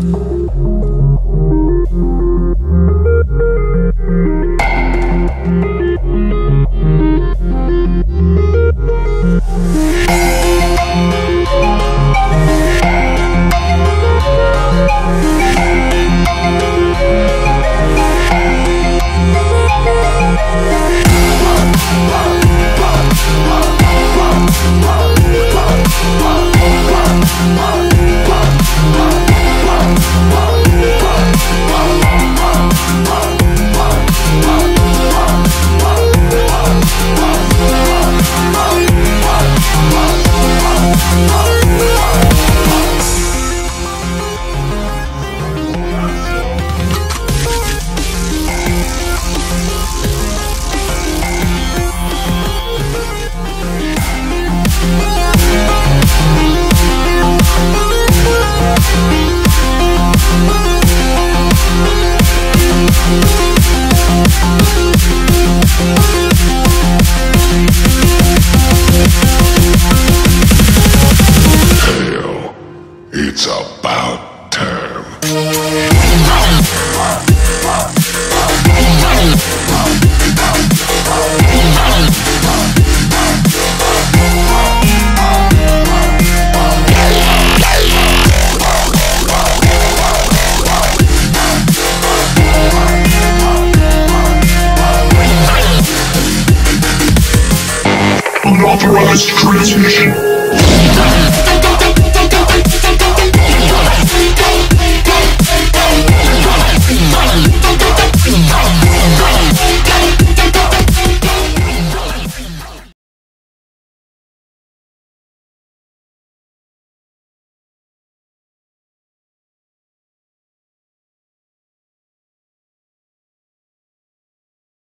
It's unauthorized transmission.